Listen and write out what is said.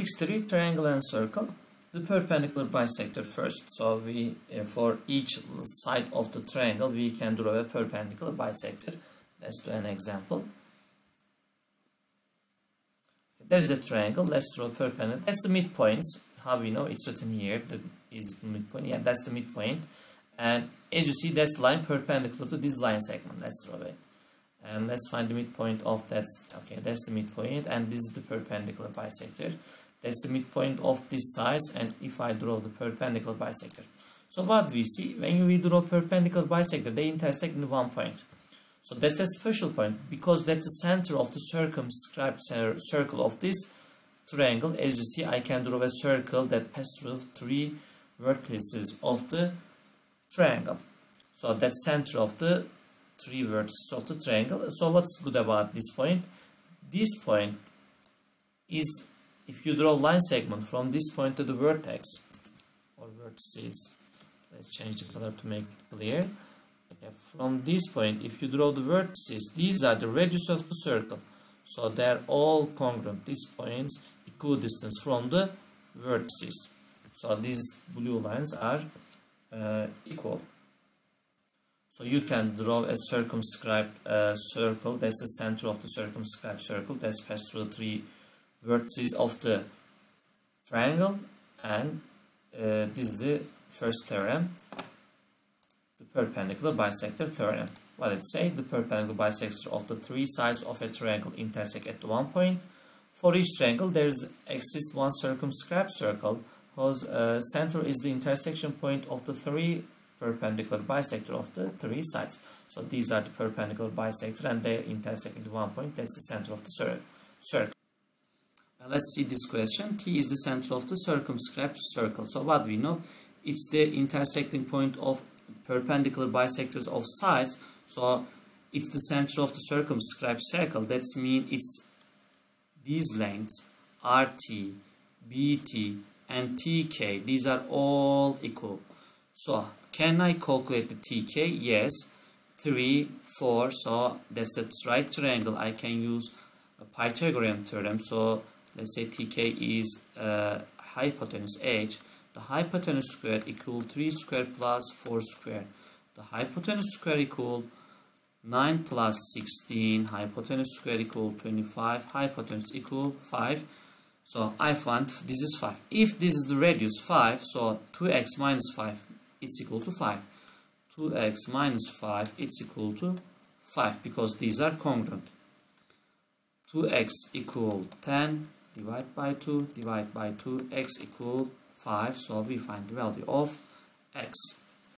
63 triangle and circle. The perpendicular bisector first so we uh, for each side of the triangle we can draw a perpendicular bisector. Let's do an example. There's a triangle. Let's draw perpendicular. That's the midpoints how we know it's written here the is midpoint. Yeah that's the midpoint. And as you see that's line perpendicular to this line segment. Let's draw it and let's find the midpoint of that okay that's the midpoint and this is the perpendicular bisector. That's the midpoint of this size and if I draw the perpendicular bisector. So what we see when we draw perpendicular bisector they intersect in one point. So that's a special point because that's the center of the circumscribed circle of this triangle. As you see I can draw a circle that passes through three vertices of the triangle. So that's center of the three vertices of the triangle. So what's good about this point? This point is if you draw line segment from this point to the vertex or vertices let's change the color to make it clear. Okay, from this point if you draw the vertices these are the radius of the circle. So they're all congruent. These points equidistant from the vertices so these blue lines are uh, equal so you can draw a circumscribed uh, circle. That's the center of the circumscribed circle. That's passed through the three vertices of the triangle. And uh, this is the first theorem. The perpendicular bisector theorem. What it say the perpendicular bisector of the three sides of a triangle intersect at one point. For each triangle there exists one circumscribed circle whose uh, center is the intersection point of the three perpendicular bisector of the three sides so these are the perpendicular bisector and they intersect at one point that's the center of the circle let's see this question. T is the center of the circumscribed circle. So what we know? It's the intersecting point of perpendicular bisectors of sides. So it's the center of the circumscribed circle. That means it's these lengths RT, BT, and TK. These are all equal. So can I calculate the TK? Yes. 3, 4. So that's the right triangle. I can use a Pythagorean theorem. So let's say tk is uh, hypotenuse h the hypotenuse square equal 3 square plus 4 square the hypotenuse square equal 9 plus 16 hypotenuse square equal 25 hypotenuse equal 5 so I find this is 5 if this is the radius 5 so 2x minus 5 it's equal to 5 2x minus 5 it's equal to 5 because these are congruent. 2x equal 10 divide by 2 divide by 2 x equal 5 so we find the value of x